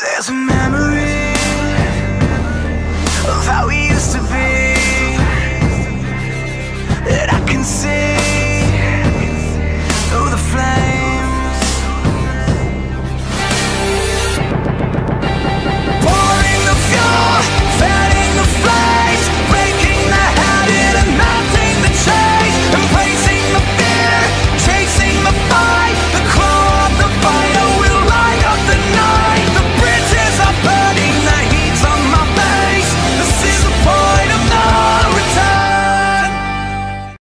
There's a memory of how we used to be that I can see.